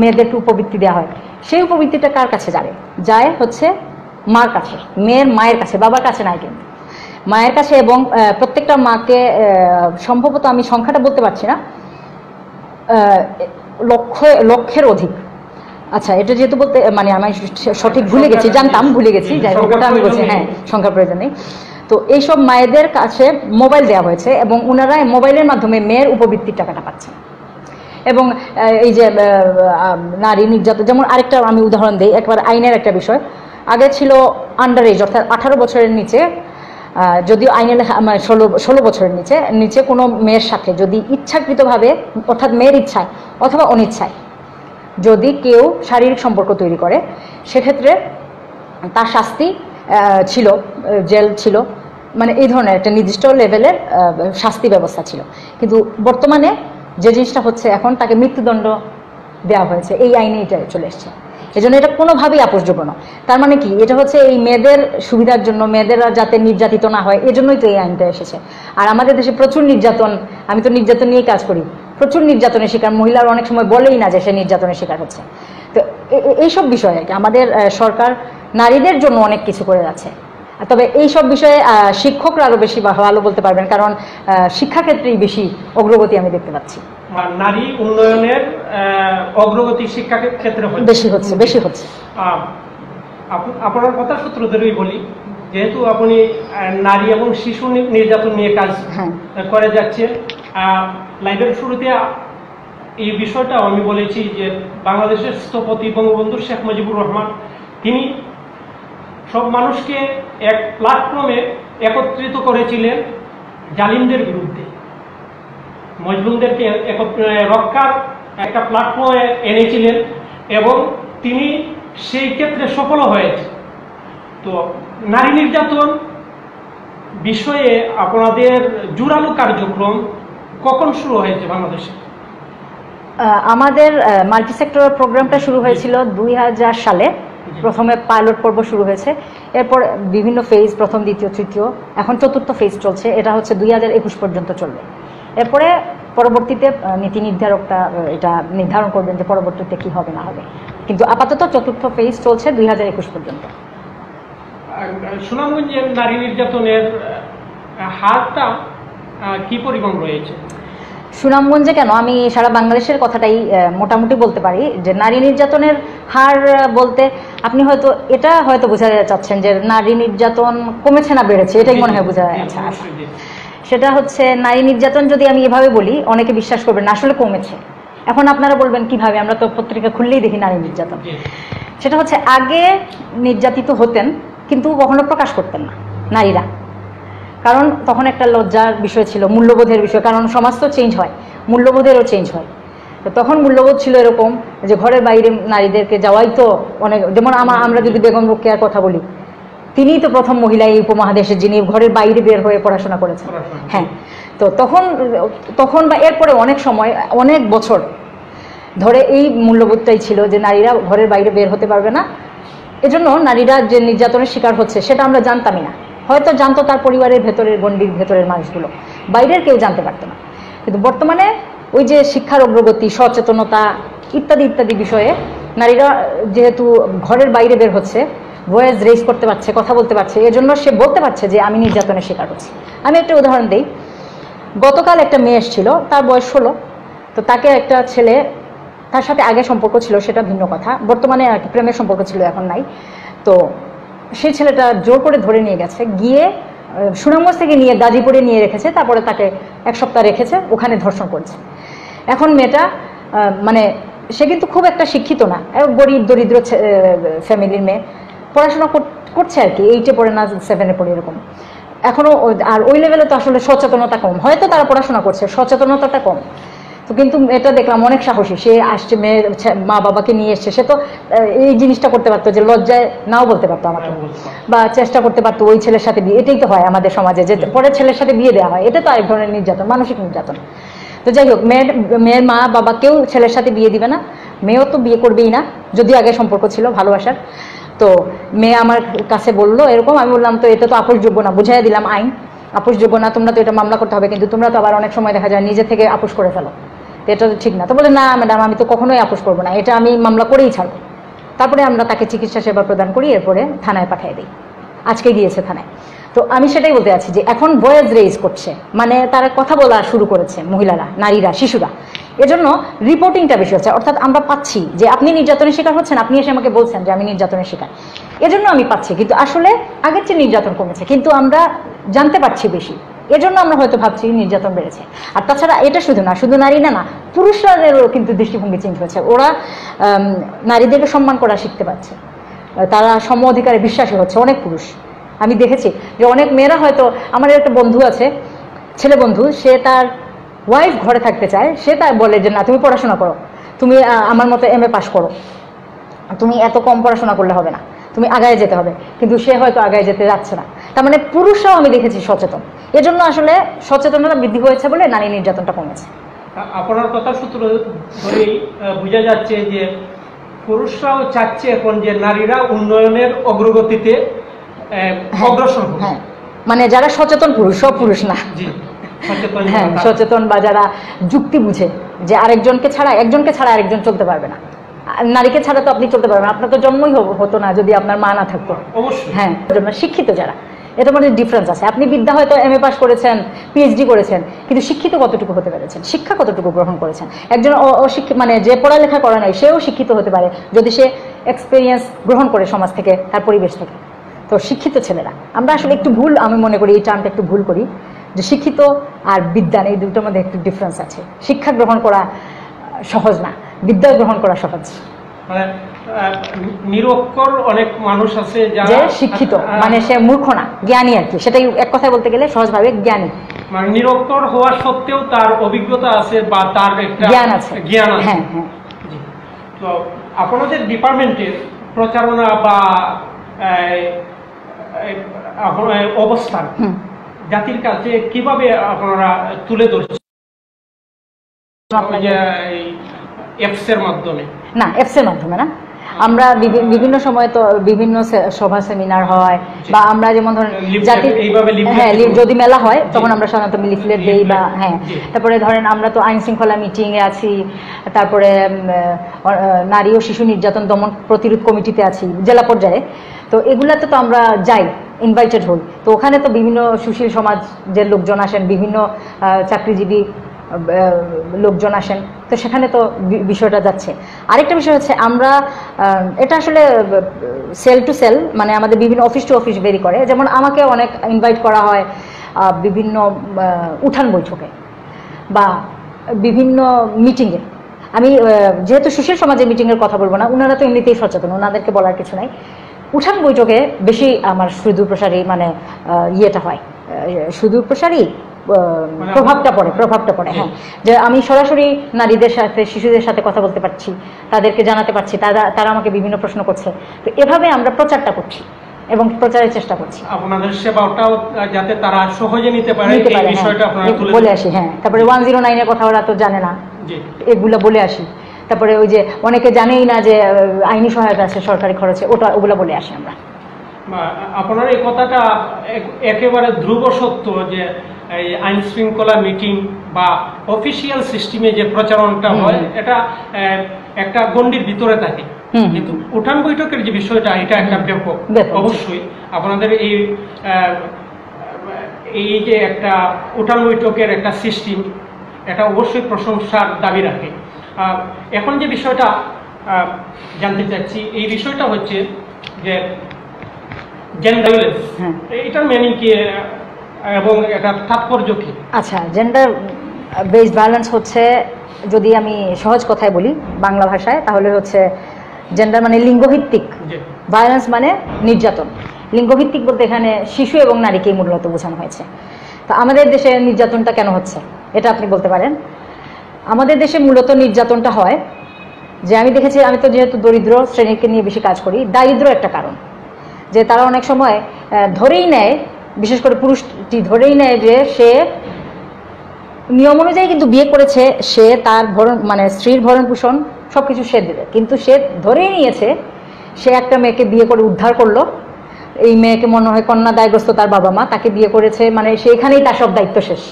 মেয়েদেরকে উপবৃত্তি দেওয়া হয়। সেই উপবৃত্তিটা কার কাছে যাবে? যায় হচ্ছে মার কাছে মেয়ের মায়ের কাছে বাবার কাছে নাই কিন্তু। মায়ের কাছে এবং প্রত্যেকটা মাকে সম্ভবত আমি সংখ্যাটা বলতে পারছি না লক্ষ লক্ষের অধিক। আচ্ছা এটা যেহেতু বলতে মানে আমি সঠিক ভুলে গেছি জানতাম ভুলে গেছি যাই হোক ওটা আমি বলছি হ্যাঁ সংখ্যার প্রয়োজন নেই। তো এইসব মায়েদের কাছে মোবাইল দেওয়া হয়েছে এবং ওনারা মোবাইলের মাধ্যমে মেয়ের উপবৃত্তির টাকাটা পাচ্ছেন। এবং এই যে নারী নির্যাতন, যেমন আরেকটা আমি উদাহরণ দিই, একবার আইনের একটা বিষয়। আগে ছিল আন্ডার এজ অর্থাৎ আঠারো বছরের নিচে যদিও আইনে মানে ষোলো ষোলো বছরের নিচে নিচে কোনো মেয়ের সাথে যদি ইচ্ছাকৃতভাবে, অর্থাৎ মেয়ের ইচ্ছায় অথবা অনিচ্ছায় যদি কেউ শারীরিক সম্পর্ক তৈরি করে, সেক্ষেত্রে তার শাস্তি ছিল, জেল ছিল মানে এই ধরনের একটা নির্দিষ্ট লেভেলের শাস্তি ব্যবস্থা ছিল। কিন্তু বর্তমানে যে জিনিসটা হচ্ছে এখন তাকে মৃত্যুদণ্ড দেওয়া হয়েছে, এই আইনে এটা চলে এসছে। এই জন্য এটা কোনোভাবেই আপোষযোগ্য না তার মানে কি? এটা হচ্ছে এই মেয়েদের সুবিধার জন্য, মেয়েদেরা যাতে নির্যাতিত না হয়, এজন্যই তো এই আইনটা এসেছে। আর আমাদের দেশে প্রচুর নির্যাতন, আমি তো নির্যাতন নিয়েই কাজ করি, প্রচুর নির্যাতনের শিকার, মহিলার অনেক সময় বলেই না যে সে নির্যাতনের শিকার হচ্ছে। তো এইসব বিষয়ে কি আমাদের সরকার নারীদের জন্য অনেক কিছু করে যাচ্ছে। তবে এই সব বিষয়ে শিক্ষকরা আরও বেশি ভালো বলতে পারবেন, কারণ শিক্ষাক্ষেত্রেই বেশি অগ্রগতি আমি দেখতে পাচ্ছি। নারী উন্নয়নের অগ্রগতি শিক্ষা ক্ষেত্রে বেশি হচ্ছে বেশি হচ্ছে। আপনার কথা সূত্র ধরেই বলি যেহেতু আপনি নারী এবং শিশু নির্যাতন নিয়ে কাজ হ্যাঁ। করে যাচ্ছে লাইভের শুরুতে এই বিষয়টাও আমি বলেছি যে বাংলাদেশের স্থপতি বঙ্গবন্ধু শেখ মুজিবুর রহমান তিনি সব মানুষকে এক প্ল্যাটফর্মে একত্রিত করেছিলেন জালিমদের বিরুদ্ধে। মজলুমদেরকে রক্ষার একটা প্ল্যাটফর্মে এনেছিলেন এবং তিনি সেই ক্ষেত্রে সফল হয়েছে। তো নারী নির্যাতন বিষয়ে আপনাদের জোরালো কার্যক্রম কখন শুরু হয়েছে বাংলাদেশে? আমাদের মাল্টি সেক্টর প্রোগ্রামটা শুরু হয়েছিল দুই হাজার সালে। প্রথমে পাইলট পর্ব শুরু হয়েছে। এরপর বিভিন্ন ফেজ প্রথম দ্বিতীয় তৃতীয় এখন চতুর্থ ফেজ চলছে। এটা হচ্ছে দুই হাজার একুশ পর্যন্ত চলবে। এরপরে পরবর্তীতে নীতি নির্ধারকটা এটা নির্ধারণ করবেন যে পরবর্তীতে কি হবে না হবে। কিন্তু আপাতত চতুর্থ ফেজ চলছে দুই হাজার একুশ পর্যন্ত। সুনামগঞ্জের নারী নির্যাতনের হারটা কি পরিমাণ রয়েছে? সুনামগঞ্জে কেন? আমি সারা বাংলাদেশের কথাটাই মোটামুটি বলতে পারি যে নারী নির্যাতনের হার বলতে আপনি হয়তো এটা হয়তো বোঝা চাচ্ছেন যে নারী নির্যাতন কমেছে না বেড়েছে এটাই মনে হয় বোঝা জি, সেটা হচ্ছে নারী নির্যাতন যদি আমি এভাবে বলি অনেকে বিশ্বাস করবেন না আসলে কমেছে। এখন আপনারা বলবেন কীভাবে? আমরা তো পত্রিকা খুললেই দেখি নারী নির্যাতন। সেটা হচ্ছে আগে নির্যাতিত হতেন কিন্তু কখনো প্রকাশ করতেন না নারীরা। কারণ তখন একটা লজ্জার বিষয় ছিল মূল্যবোধের বিষয় কারণ সমাজ তো চেঞ্জ হয় মূল্যবোধেরও চেঞ্জ হয়। তো তখন মূল্যবোধ ছিল এরকম যে ঘরের বাইরে নারীদেরকে যাওয়াই তো অনেক যেমন আমা- আমরা যদি বেগম রোকেয়ার কথা বলি তিনিই তো প্রথম মহিলা এই উপমহাদেশে যিনি ঘরের বাইরে বের হয়ে পড়াশোনা করেছেন। হ্যাঁ তো তখন তখন বা এরপরে অনেক সময় অনেক বছর ধরে এই মূল্যবোধটাই ছিল যে নারীরা ঘরের বাইরে বের হতে পারবে না। এজন্য নারীরা যে নির্যাতনের শিকার হচ্ছে সেটা আমরা জানতামই না। হয়তো জানতো তার পরিবারের ভেতরের গণ্ডির ভেতরের মানুষগুলো। বাইরের কেউ জানতে পারতো না। কিন্তু বর্তমানে ওই যে শিক্ষার অগ্রগতি সচেতনতা ইত্যাদি ইত্যাদি বিষয়ে নারীরা যেহেতু ঘরের বাইরে বের হচ্ছে ভয়েস রেজ করতে পারছে, কথা বলতে পারছে, এজন্য সে বলতে পারছে যে আমি নির্যাতনের শিকার হচ্ছি। আমি একটা উদাহরণ দিই। গতকাল একটা মেয়ে এসেছিল, তার বয়স ষোলো। তো তাকে একটা ছেলে, তার সাথে আগে সম্পর্ক ছিল, সেটা ভিন্ন কথা। বর্তমানে প্রেমের সম্পর্ক ছিল, এখন নাই। তো সেই ছেলেটা জোর করে ধরে নিয়ে গেছে, গিয়ে সুনামগঞ্জ থেকে নিয়ে গাজীপুরে নিয়ে রেখেছে, তারপরে তাকে এক সপ্তাহ রেখেছে, ওখানে ধর্ষণ করছে। এখন মেয়েটা মানে সে কিন্তু খুব একটা শিক্ষিত না গরিব, দরিদ্র ফ্যামিলির মেয়ে। পড়াশোনা কর- করছে আর কি এইটে পড়ে না সেভেনে পড়ে এরকম। এখনও ওই- আর ওই লেভেলে তো আসলে সচেতনতা কম। হয়তো তারা পড়াশোনা করছে সচেতনতাটা কম। তো কিন্তু এটা দেখলাম অনেক সাহসী। সে আসছে মেয়ের মা বাবাকে নিয়ে এসছে। সে তো এই জিনিসটা করতে পারতো যে লজ্জায় নাও বলতে পারতো আমাকে। বা চেষ্টা করতে পারতো ওই ছেলের সাথে বিয়ে। এটাই তো হয় আমাদের সমাজে যে পরে ছেলের সাথে বিয়ে দেওয়া হয়। এটা তো এক ধরনের নির্যাতন মানসিক নির্যাতন। তো যাই হোক মেয়ের মেয়ের মা বাবা কেউ ছেলের সাথে বিয়ে দিবে না। মেয়েও তো বিয়ে করবেই না যদিও আগে সম্পর্ক ছিল ভালোবাসার। তো মেয়ে আমার কাছে বলল এরকম, আমি বললাম, তো এটা তো আপোষযোগ্য না। বুঝাই দিলাম, আইন, আপোষযোগ্য না, তোমরা তো এটা মামলা করতে হবে। কিন্তু তোমরা তো আবার অনেক সময় দেখা যায় নিজে থেকে আপোষ করে ফেলো। তো এটা তো ঠিক না। তো বলে, না, ম্যাডাম, আমি তো কখনোই আপোষ করব না। এটা আমি মামলা করেই ছাড়বো। তারপরে আমরা তাকে চিকিৎসা সেবা প্রদান করি, এরপরে থানায় পাঠিয়ে দিই। আজকে গিয়েছে থানায়। তো আমি সেটাই বলতে আছি যে এখন ভয়েস রেজ করছে। মানে তারা কথা বলা শুরু করেছে, মহিলারা, নারীরা, শিশুরা। এজন্য রিপোর্টিংটা বেশি হচ্ছে। অর্থাৎ আমরা পাচ্ছি যে আপনি নির্যাতনের শিকার হচ্ছেন, আপনি এসে আমাকে বলছেন যে আমি নির্যাতনের শিকার। এজন্য আমি পাচ্ছি, কিন্তু আসলে আগের চেয়ে নির্যাতন কমেছে, কিন্তু আমরা জানতে পারছি বেশি। এজন্য আমরা হয়তো ভাবছি নির্যাতন বেড়েছে। আর তাছাড়া এটা শুধু না, শুধু নারী না না পুরুষরাদেরও কিন্তু দৃষ্টিভঙ্গি চেঞ্জ হয়েছে। ওরা নারীদেরকে সম্মান করা শিখতে পারছে। তারা সম অধিকারে বিশ্বাসী হচ্ছে, অনেক পুরুষ। আমি দেখেছি যে অনেক মেয়েরা হয়তো, আমার একটা বন্ধু আছে, ছেলে বন্ধু, সে তার ওয়াইফ ঘরে থাকতে চায় সে তাই বলে যে না তুমি পড়াশোনা করো। তুমি আমার মতো এম এ পাশ করো। তুমি এত কম পড়াশোনা করলে হবে না। তুমি আগায় যেতে হবে। কিন্তু সে হয়তো আগায় যেতে যাচ্ছে না। তার মানে পুরুষরাও আমি দেখেছি সচেতন। এজন্য আসলে সচেতনতা বৃদ্ধি হয়েছে বলে নারী নির্যাতনটা কমেছে। আপনার কথা সূত্র ধরেই বোঝা যাচ্ছে যে পুরুষরাও চাচ্ছে এখন যে নারীরা উন্নয়নের অগ্রগতিতে অগ্রসর হ্যাঁ। মানে যারা সচেতন পুরুষ সব পুরুষ না। জি। হ্যাঁ সচেতন বা যারা যুক্তি বুঝে যে আরেকজনকে ছাড়া একজনকে ছাড়া আরেকজন চলতে পারবে না। নারীকে ছাড়া তো আপনি চলতে পারবেন আপনার তো জন্মই হতো না যদি আপনার মা না থাকতো। হ্যাঁ শিক্ষিত যারা এটার মধ্যে ডিফারেন্স আছে। আপনি বিদ্যা হয়তো এম এ পাস করেছেন পিএইচডি করেছেন কিন্তু শিক্ষিত কতটুকু হতে পেরেছেন? শিক্ষা কতটুকু গ্রহণ করেছেন? একজন অশিক্ষিত মানে যে পড়ালেখা করে নাই সেও শিক্ষিত হতে পারে যদি সে এক্সপিরিয়েন্স গ্রহণ করে সমাজ থেকে তার পরিবেশ থেকে। তো শিক্ষিত ছেলেরা আমরা আসলে একটু ভুল আমি মনে করি এই টার্মটা একটু ভুল করি। যে শিক্ষিত আর বিদ্যান এই দুটোর মধ্যে একটু ডিফারেন্স আছে। শিক্ষা গ্রহণ করা সহজ না বিদ্যা গ্রহণ করা সহজ। মানে নিরক্ষর অনেক মানুষ আছে যে শিক্ষিত মানে সে মূর্খ না জ্ঞানী আর কি। সেটাই এক কথায় বলতে গেলে সহজভাবে জ্ঞানী। মানে নিরক্ষর হওয়া সত্ত্বেও তার অভিজ্ঞতা আছে বা তার একটা জ্ঞান আছে। জ্ঞান আছে। হ্যাঁ। হ্যাঁ তো আপনাদের ডিপার্টমেন্টের প্রচারণা বা অবস্থান। জাতির কাছে কীভাবে আপনারা তুলে ধরছেন? এর মাধ্যমে। না এফসের মাধ্যমে না। আমরা বিভিন্ন সময় তো বিভিন্ন সভা সেমিনার হয় বা আমরা যেমন ধরেন জাতির হ্যাঁ যদি মেলা হয় তখন আমরা সাধারণত লিফলেট দিই বা হ্যাঁ। তারপরে ধরেন আমরা তো আইন শৃঙ্খলা মিটিংয়ে আছি তারপরে নারী ও শিশু নির্যাতন দমন প্রতিরোধ কমিটিতে আছি জেলা পর্যায়ে। তো এগুলাতে তো আমরা যাই। ইনভাইটেড হই। তো ওখানে তো বিভিন্ন সুশীল সমাজের লোকজন আসেন, বিভিন্ন চাকরিজীবী লোকজন আসেন, তো সেখানে তো বিষয়টা যাচ্ছে। আরেকটা বিষয় হচ্ছে আমরা এটা আসলে সেল টু সেল মানে আমাদের বিভিন্ন অফিস টু অফিস বেরি করে। যেমন আমাকে অনেক ইনভাইট করা হয় বিভিন্ন উঠান বৈঠকে বা বিভিন্ন মিটিংয়ে আমি যেহেতু সুশীল সমাজের মিটিংয়ের কথা বলব না ওনারা তো এমনিতেই সচেতন ওনাদেরকে বলার কিছু নাই। উঠান বৈঠকে বেশি আমার সুদূর প্রসারী মানে ইয়েটা হয়। আহ, সুদূর প্রসারী আহ, মানে প্রভাবটা পড়ে প্রভাবটা পড়ে হ্যাঁ। যে আমি সরাসরি নারীদের সাথে শিশুদের সাথে কথা বলতে পারছি তাদেরকে জানাতে পারছি তারা তারা আমাকে বিভিন্ন প্রশ্ন করছে। তো এভাবে আমরা প্রচারটা করছি এবং প্রচারের চেষ্টা করছি। আপনাদের সেবাটাও যাতে তারা সহজে নিতে পারে এই বিষয়টা হ্যাঁ। আপনারা তুলে বলে আসি হ্যাঁ। তারপরে ওয়ান জিরো নাইনের কথা ওরা তো জানে না। জি। এগুলো বলে আসি। তারপরে ওই যে অনেকে জানেই না যে আইনি সহায়তা আছে সরকারি খরচে ওটা ওগুলো বলে আসি আমরা। আপনার এই কথাটা একেবারে ধ্রুব সত্য যে এই আইন শৃঙ্খলা মিটিং বা অফিসিয়াল সিস্টেমে যে প্রচারণটা হয় এটা একটা গণ্ডির ভিতরে থাকে। কিন্তু উঠান বৈঠকের যে বিষয়টা এটা একটা ব্যাপক। অবশ্যই আপনাদের এই এই যে একটা উঠান বৈঠকের একটা সিস্টেম এটা অবশ্যই প্রশংসার দাবি রাখে। এখন যে বিষয়টা জানতে চাচ্ছি এই বিষয়টা হচ্ছে যে জেন্ডার। এটার মিনিং কি এবং এটার তাৎপর্য কি? আচ্ছা জেন্ডার বেসড ভায়োলেন্স হচ্ছে যদি আমি সহজ কথায় বলি বাংলা ভাষায় তাহলে হচ্ছে জেন্ডার মানে লিঙ্গভিত্তিক। ভায়োলেন্স মানে নির্যাতন। লিঙ্গভিত্তিক বলতে এখানে শিশু এবং নারীকেই মূলত বোঝানো হয়েছে। তো আমাদের দেশে নির্যাতনটা কেন হচ্ছে? এটা আপনি বলতে পারেন। আমাদের দেশে মূলত নির্যাতনটা হয়। যে আমি দেখেছি, আমি তো যেহেতু দরিদ্র শ্রেণীকে নিয়ে বেশি কাজ করি, দারিদ্র একটা কারণ। যে তারা অনেক সময় ধরেই নেয়, বিশেষ করে পুরুষটি ধরেই নেয় যে সে নিয়ম অনুযায়ী কিন্তু বিয়ে করেছে, সে তার ভরণ মানে স্ত্রীর ভরণ পোষণ সব কিছু সে দেবে। কিন্তু সে ধরেই নিয়েছে, সে একটা মেয়েকে বিয়ে করে উদ্ধার করল। এই মেয়েকে মনে হয় কন্যা দায়গ্রস্ত তার বাবা মা, তাকে বিয়ে করেছে মানে সেখানেই তার সব দায়িত্ব শেষ।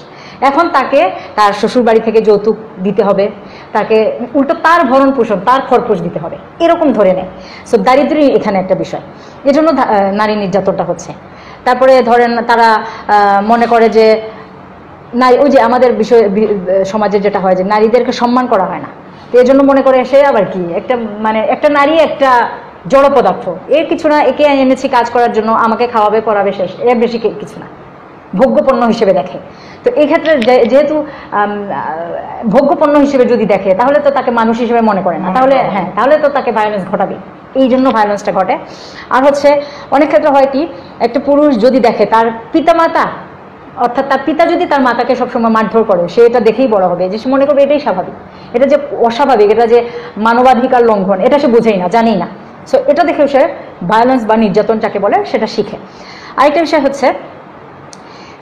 এখন তাকে তার শ্বশুর বাড়ি থেকে যৌতুক দিতে হবে। তাকে উল্টো তার ভরণ পোষণ, তার খরপোশ দিতে হবে। এরকম ধরে নেয়। সো দারিদ্র্যই এখানে একটা বিষয়। এজন্য নারী নির্যাতনটা হচ্ছে। তারপরে ধরেন তারা মনে করে যে নারী ওই যে আমাদের বিষয় সমাজে যেটা হয় যে, নারীদেরকে সম্মান করা হয় না। তো এই জন্য মনে করে সে আবার কি, একটা মানে একটা নারী একটা জড় পদার্থ এর কিছু না, একে এনেছি কাজ করার জন্য, আমাকে খাওয়াবে, পড়াবে, শেষ। এর বেশি কিছু না। ভোগ্যপণ্য হিসেবে দেখে। তো এই ক্ষেত্রে যেহেতু ভোগ্যপণ্য হিসেবে যদি দেখে তাহলে তো তাকে মানুষ হিসেবে মনে করে না। তাহলে হ্যাঁ। তাহলে তো তাকে ভায়োলেন্স ঘটাবে এই জন্য ভায়োলেন্সটা ঘটে। আর হচ্ছে অনেক ক্ষেত্রে হয় কি একটা পুরুষ যদি দেখে তার পিতামাতা অর্থাৎ তার পিতা যদি তার মাতাকে সবসময় মারধর করে সে এটা দেখেই বড় হবে। যে সে মনে করবে এটাই স্বাভাবিক। এটা যে অস্বাভাবিক এটা যে মানবাধিকার লঙ্ঘন এটা সে বোঝেই না জানেই না। সো এটা দেখেও সে ভায়োলেন্স বা নির্যাতন যাকে বলে সেটা শিখে। আরেকটা বিষয় হচ্ছে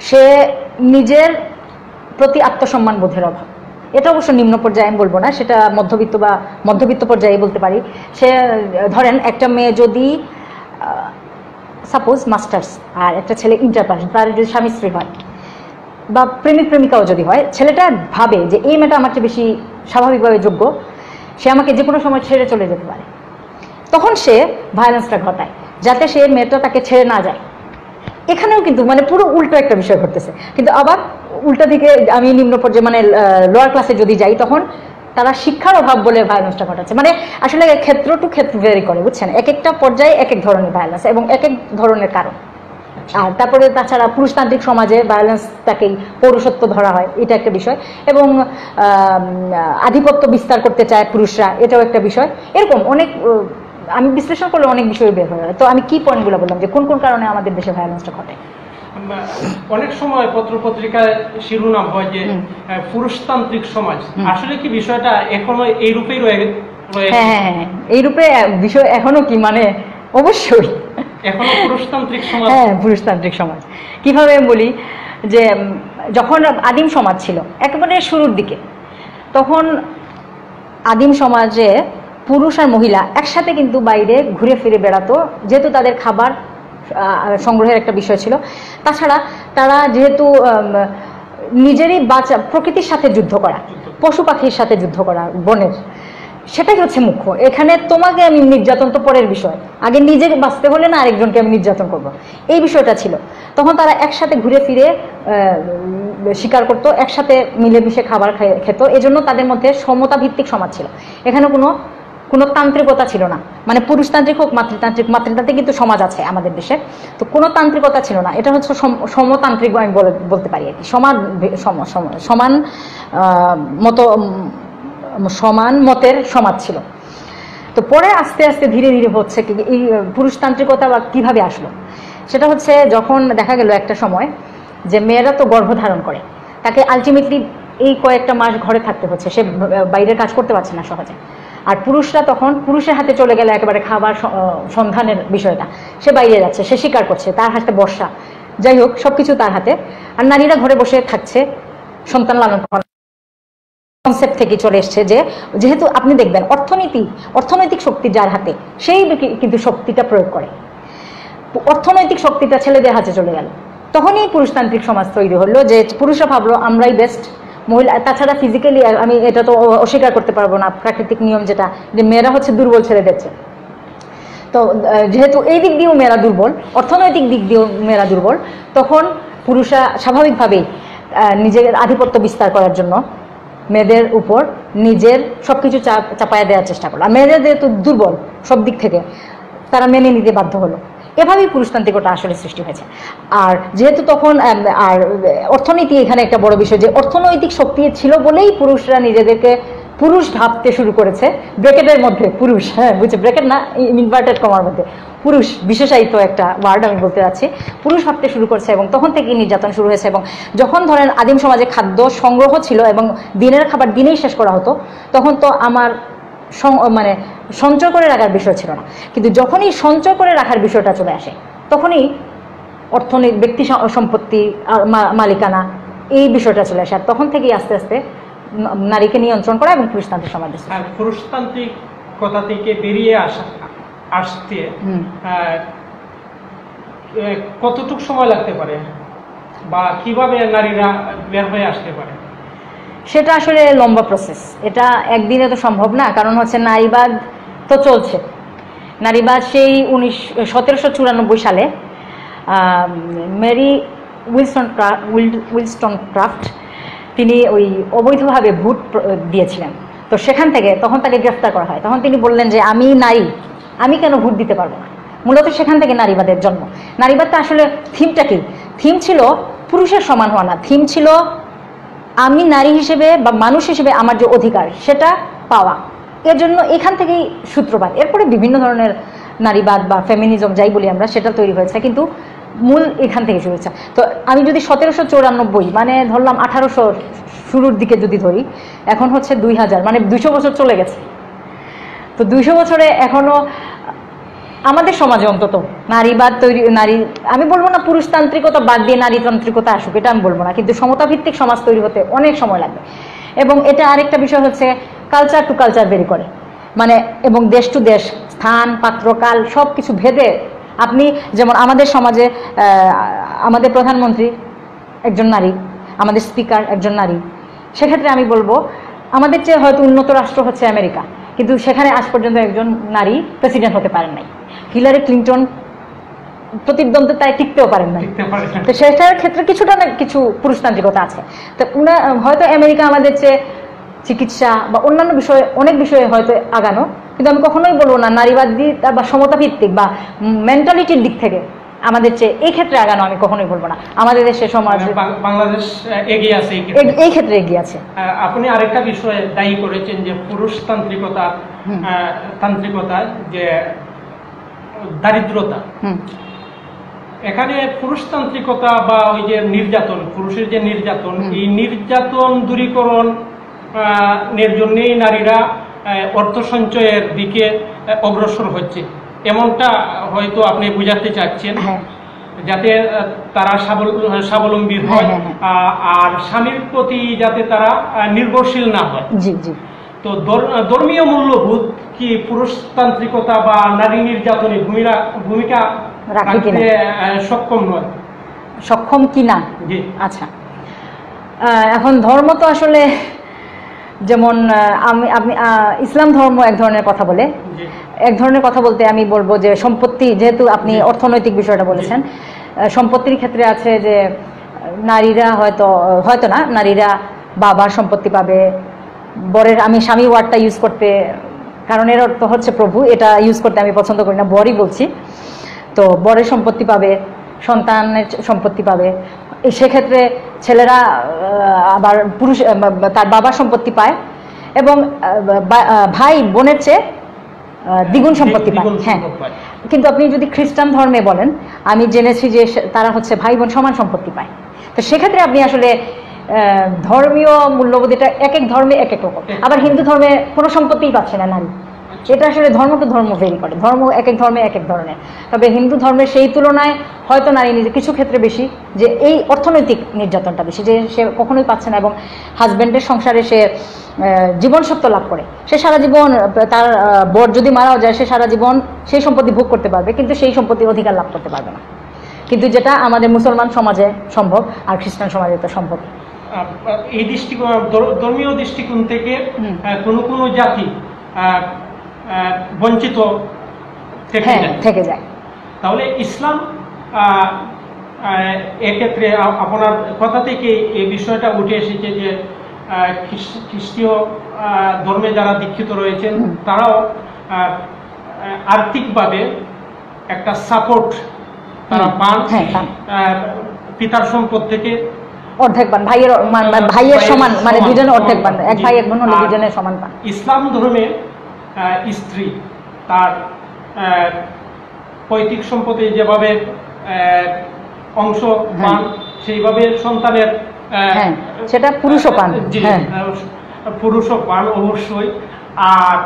সে নিজের প্রতি আত্মসম্মান বোধের অভাব। এটা অবশ্য নিম্ন পর্যায়ে আমি বলব না, সেটা মধ্যবিত্ত বা মধ্যবিত্ত পর্যায়ে বলতে পারি। সে, ধরেন, একটা মেয়ে যদি সাপোজ মাস্টার্স আর একটা ছেলে ইন্টার পাস তার যদি স্বামী স্ত্রী হয়, বা প্রেমিক প্রেমিকাও যদি হয়, ছেলেটা ভাবে যে, এই মেয়েটা আমার চেয়ে বেশি স্বাভাবিকভাবে যোগ্য, সে আমাকে যে কোনো সময় ছেড়ে চলে যেতে পারে। তখন সে ভায়োলেন্সটা ঘটায়, যাতে সে মেয়েটা তাকে ছেড়ে না যায়। এখানেও কিন্তু মানে পুরো উল্টো একটা বিষয় ঘটতেছে। কিন্তু আবার উল্টা দিকে আমি নিম্ন পর্যায়ে মানে লোয়ার ক্লাসে যদি যাই তখন তারা শিক্ষার অভাব বলে ভায়োলেন্সটা ঘটাচ্ছে। মানে আসলে ক্ষেত্র টু ক্ষেত্র ভেরি করে বুঝছেন? এক একটা পর্যায়ে এক এক ধরনের ভায়োলেন্স এবং এক এক ধরনের কারণ। আর তারপরে তাছাড়া পুরুষতান্ত্রিক সমাজে ভায়োলেন্সটাকেই পৌরসত্ব ধরা হয় এটা একটা বিষয়। এবং আধিপত্য বিস্তার করতে চায় পুরুষরা এটাও একটা বিষয়। এরকম অনেক আমি বিশ্লেষণ করলে অনেক বিষয় বের হয়ে। তো আমি কি পয়েন্টগুলো বললাম? যে কোন কোন কারণে আমাদের দেশে ভায়োলেন্সটা ঘটে? অনেক সময় পত্র পত্রিকায় শিরোনাম হয় যে পুরুষতান্ত্রিক সমাজ। আসলে কি বিষয়টা এখনও এই রূপেই রয়ে রয়েছে হ্যাঁ হ্যাঁ হ্যাঁ এই রূপে বিষয় এখনও কি? মানে অবশ্যই। এখনও পুরুষতান্ত্রিক সমাজ? হ্যাঁ পুরুষতান্ত্রিক সমাজ। কীভাবে বলি যে যখন আদিম সমাজ ছিল একেবারে শুরুর দিকে তখন আদিম সমাজে পুরুষ আর মহিলা একসাথে কিন্তু বাইরে ঘুরে ফিরে বেড়াতো, যেহেতু তাদের খাবার সংগ্রহের একটা বিষয় ছিল। তাছাড়া তারা যেহেতু নিজেরই বাঁচা, প্রকৃতির সাথে যুদ্ধ করা, পশু পাখির সাথে যুদ্ধ করা, বনের, সেটাই হচ্ছে মুখ্য। এখানে তোমাকে আমি নির্যাতন তো পরের বিষয়। আগে নিজে বাঁচতে হলে না আরেকজনকে আমি নির্যাতন করব। এই বিষয়টা ছিল। তখন তারা একসাথে ঘুরে ফিরে শিকার করতো, একসাথে মিলেমিশে খাবার খেত। এজন্য তাদের মধ্যে সমতা ভিত্তিক সমাজ ছিল। এখানে কোনো কোনো তান্ত্রিকতা ছিল না। মানে পুরুষতান্ত্রিক হোক, মাতৃতান্ত্রিক মাতৃতান্ত্রিক কিন্তু সমাজ আছে আমাদের দেশে। তো কোনো তান্ত্রিকতা ছিল না। এটা হচ্ছে সমতান্ত্রিক আমি বলে- বলতে পারি আর কি। সমান সমান মতো সমান মতের সমাজ ছিল। তো পরে আস্তে আস্তে ধীরে ধীরে হচ্ছে কি, এই, পুরুষতান্ত্রিকতা বা কীভাবে আসলো? সেটা হচ্ছে যখন দেখা গেল একটা সময় যে মেয়েরা তো গর্ভধারণ করে। তাকে আলটিমেটলি এই কয়েকটা মাস ঘরে থাকতে হচ্ছে। সে বাইরের কাজ করতে পারছে না সহজে। আর পুরুষরা তখন পুরুষের হাতে চলে গেলে একেবারে খাবার সন্ধানের বিষয়টা। সে বাইরে যাচ্ছে, সে শিকার করছে, তার হাতে বর্ষা। যাই হোক সব কিছু তার হাতে। আর নারীরা ঘরে বসে থাকছে, সন্তান লালন কনসেপ্ট থেকে চলে এসছে যে, যেহেতু আপনি দেখবেন, অর্থনীতি, অর্থনৈতিক শক্তি যার হাতে, সেই কিন্তু শক্তিটা প্রয়োগ করে। অর্থনৈতিক শক্তিটা ছেলেদের হাতে চলে গেল। তখনই পুরুষতান্ত্রিক সমাজ তৈরি হলো যে, পুরুষরা ভাবলো, আমরাই বেস্ট মহিলা, তাছাড়া ফিজিক্যালি আমি এটা তো অস্বীকার করতে পারব না, প্রাকৃতিক নিয়ম যেটা যে মেয়েরা হচ্ছে দুর্বল ছেলেদের চেয়ে তো যেহেতু এই দিক দিয়েও মেয়েরা দুর্বল, অর্থনৈতিক দিক দিয়েও মেয়েরা দুর্বল, তখন পুরুষরা স্বাভাবিকভাবেই নিজের আধিপত্য বিস্তার করার জন্য মেয়েদের উপর নিজের সব কিছু চাপায়া দেওয়ার চেষ্টা করল। আর মেয়েদের যেহেতু দুর্বল সব দিক থেকে, তারা মেনে নিতে বাধ্য হলো। এভাবেই পুরুষতান্ত্রিকতা আসলে সৃষ্টি হয়েছে। আর যেহেতু তখন আর অর্থনীতি এখানে একটা বড় বিষয় যে অর্থনৈতিক শক্তি ছিল বলেই পুরুষরা নিজেদেরকে পুরুষ ভাবতে শুরু করেছে। ব্রেকেটের মধ্যে পুরুষ হ্যাঁ বুঝছে, ব্রেকেট না ইনভার্টেড কমার মধ্যে। পুরুষ বিশেষায়িত একটা ওয়ার্ড আমি বলতে যাচ্ছি। পুরুষ ভাবতে শুরু করছে এবং তখন থেকেই নির্যাতন শুরু হয়েছে এবং যখন ধরেন আদিম সমাজে খাদ্য সংগ্রহ ছিল এবং দিনের খাবার দিনেই শেষ করা হতো, তখন তো আমার মানে সঞ্চয় করে রাখার বিষয় ছিল না কিন্তু যখনই সঞ্চয় করে রাখার বিষয়টা চলে আসে তখনই অর্থনীতি ব্যক্তি সম্পত্তি মালিকানা এই বিষয়টা চলে আসে আর তখন থেকেই আস্তে আস্তে নারীকে নিয়ন্ত্রণ করা এবং পুরুষতান্ত্রিক সমাজ। আর পুরুষতান্ত্রিক কথা থেকে বেরিয়ে আসা আসতে। কতটুক সময় লাগতে পারে বা কীভাবে নারীরা বের হয়ে আসতে পারে সেটা আসলে লম্বা প্রসেস এটা একদিনে তো সম্ভব না, কারণ হচ্ছে নারীবাদ তো চলছে। নারীবাদ সেই উনিশ, সতেরোশো চুরানব্বই সালে মেরি উইলসন উইলস্টন ক্রাফট, তিনি ওই অবৈধভাবে ভোট দিয়েছিলেন। তো সেখান থেকে তখন তাকে গ্রেফতার করা হয়। তখন তিনি বললেন যে, আমি নারী আমি কেন ভোট দিতে পারব না? মূলত সেখান থেকে নারীবাদের জন্ম। নারীবাদটা আসলে থিমটা কি? থিম ছিল পুরুষের সমান হওয়া না। থিম ছিল আমি নারী হিসেবে বা মানুষ হিসেবে আমার যে অধিকার, সেটা পাওয়া। এর জন্য এখান থেকেই সূত্রপাত। এরপরে বিভিন্ন ধরনের নারীবাদ বা ফেমিনিজম যাই বলি আমরা, সেটা তৈরি হয়েছে। কিন্তু মূল এখান থেকে শুরু হয়েছে। তো আমি যদি সতেরোশো চৌরানব্বই মানে ধরলাম আঠারোশো শুরুর দিকে যদি ধরি, এখন হচ্ছে দুই হাজার মানে দুশো বছর চলে গেছে। তো দুইশো বছরে এখনও আমাদের সমাজে অন্তত। নারীবাদ তৈরি, নারী, আমি বলব না পুরুষতান্ত্রিকতা বাদ দিয়ে নারীতান্ত্রিকতা আসুক, এটা আমি বলব না, কিন্তু সমতাভিত্তিক সমাজ তৈরি হতে অনেক সময় লাগবে এবং এটা আরেকটা বিষয় হচ্ছে কালচার টু কালচার বেরি করে। মানে এবং দেশ টু দেশ, স্থান পাত্রকাল সব কিছু ভেদে আপনি যেমন আমাদের সমাজে আমাদের প্রধানমন্ত্রী একজন নারী, আমাদের স্পিকার একজন নারী, সেক্ষেত্রে আমি বলব আমাদের চেয়ে হয়তো উন্নত রাষ্ট্র হচ্ছে আমেরিকা। কিন্তু সেখানে আজ পর্যন্ত একজন নারী প্রেসিডেন্ট হতে পারেন নাই। হিলারি ক্লিন্টন প্রতিদ্বন্দ্বিতায় টিকতেও পারেন নাই। না। তো সেটার ক্ষেত্রে কিছুটা না কিছু পুরুষতান্ত্রিকতা আছে। তো উনা হয়তো আমেরিকা আমাদের চেয়ে চিকিৎসা বা অন্যান্য বিষয়ে অনেক বিষয়ে হয়তো আগানো কিন্তু আমি কখনোই বলব না নারীবাদী বা সমতা ভিত্তিক বা মেন্টালিটির দিক থেকে আমাদের চেয়ে এই ক্ষেত্রে আগানো আমি কখনোই বলব না। আমাদের দেশে সমাজ মানে বাংলাদেশ এগিয়ে আছে এই ক্ষেত্রে। এগিয়ে আছে। আপনি আরেকটা বিষয়ে দায়ী করেছেন যে পুরুষতান্ত্রিকতা তান্ত্রিকতা যে দারিদ্রতা। এখানে পুরুষতান্ত্রিকতা বা ওই যে নির্যাতন পুরুষের যে নির্যাতন এই নির্যাতন দূরীকরণ আহ, এর জন্যেই নারীরা অর্থ সঞ্চয়ের দিকে অগ্রসর হচ্ছে। এমনটা হয়তো আপনি বুঝাতে চাচ্ছেন হ্যাঁ। যাতে তারা স্বাবল- স্বাবলম্বী হয় হ্যাঁ, হ্যাঁ, আর স্বামীর প্রতি যাতে তারা নির্ভরশীল না হয়। তো ধর্মীয় মূল্যবোধ কি পুরুষতান্ত্রিকতা বা নারী নির্যাতনে ভূমিকা ভূমিকা রাখতে সক্ষম নয়? সক্ষম কি না? জি। আচ্ছা। এখন ধর্ম তো আসলে যেমন আমি আপনি ইসলাম ধর্ম এক ধরনের কথা বলে। এক ধরনের কথা বলতে আমি বলব যে সম্পত্তি যেহেতু আপনি অর্থনৈতিক বিষয়টা বলেছেন সম্পত্তির ক্ষেত্রে আছে যে নারীরা হয়তো হয়তো না নারীরা বাবার সম্পত্তি পাবে বরের আমি স্বামী ওয়ার্ডটা ইউজ করতে কারণ এর অর্থ হচ্ছে প্রভু এটা ইউজ করতে আমি পছন্দ করি না বরই বলছি। তো বরের সম্পত্তি পাবে সন্তানের সম্পত্তি পাবে সেক্ষেত্রে ছেলেরা আবার পুরুষ তার বাবার সম্পত্তি পায় এবং ভাই বোনের চেয়ে দ্বিগুণ সম্পত্তি পায়। হ্যাঁ। কিন্তু আপনি যদি খ্রিস্টান ধর্মে বলেন আমি জেনেছি যে তারা হচ্ছে ভাই বোন সমান সম্পত্তি পায়। তো সেক্ষেত্রে আপনি আসলে আহ, ধর্মীয় মূল্যবোধ এটা এক এক ধর্মে এক এক রকম। আবার হিন্দু ধর্মে কোনো সম্পত্তিই পাচ্ছে না নারী। এটা আসলে ধর্ম তো ধর্ম ভেরি করে। ধর্ম এক এক ধর্মে এক এক ধরনের। তবে হিন্দু ধর্মের সেই তুলনায় হয়তো নারী নিজে কিছু ক্ষেত্রে বেশি যে এই অর্থনৈতিক নির্যাতনটা বেশি যে সে কখনোই পাচ্ছে না এবং হাজব্যান্ডের সংসারে সে জীবন সত্য লাভ করে। সে সারা জীবন তার বর যদি মারাও যায় সে সারা জীবন সেই সম্পত্তি ভোগ করতে পারবে কিন্তু সেই সম্পত্তির অধিকার লাভ করতে পারবে না। কিন্তু যেটা আমাদের মুসলমান সমাজে সম্ভব আর খ্রিস্টান সমাজে তো সম্ভব। এই দৃষ্টিকোণ ধর্মীয় দৃষ্টিকোণ থেকে কোনো কোনো জাতি বঞ্চিত থেকে হ্যাঁ যায়। থেকে যায়। তাহলে ইসলাম এক্ষেত্রে আপনার কথা থেকে এই বিষয়টা উঠে এসেছে যে খ্রিস্টীয় ধর্মে যারা দীক্ষিত রয়েছেন। তারাও আর্থিকভাবে একটা সাপোর্ট তারা পান হ্যাঁ, পিতার সম্পদ থেকে। অর্ধেক পান। ভাইয়ের ভাইয়ের সমান মানে দুজনে অর্ধেক পান। এক ভাই এক বোন হলে দুজনে সমান পান। ইসলাম ধর্মে স্ত্রী তার পৈতৃক সম্পত্তি যেভাবে অংশ পান সেইভাবে সন্তানের হ্যাঁ, সেটা পুরুষও পান, হ্যাঁ। পুরুষও পান অবশ্যই। আর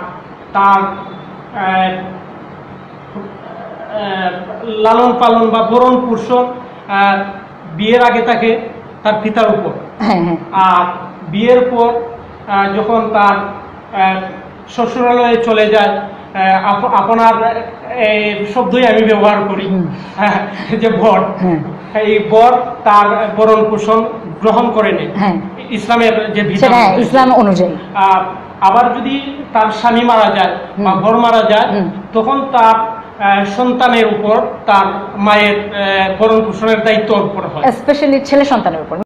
তার লালন পালন বা পোষণ আহ, বিয়ের আগে থাকে তার পিতার উপর। হ্যাঁ হ্যাঁ। আর বিয়ের পর যখন তার শ্বশুরালয়ে চলে যায় আপনার এই শব্দই আমি ব্যবহার করি হ্যাঁ, যে বর। হ্যাঁ। এই বর তার বরণ পোষণ গ্রহণ করে নেয়। হ্যাঁ। ইসলামের যে ইসলাম অনুযায়ী। আবার যদি তার স্বামী মারা যায় বা বর মারা যায় তখন তার সন্তানের উপর তার মায়ের ভরণ পোষণের দায়িত্ব অর্পণ হয়। স্পেশালি ছেলে সন্তানের উপর।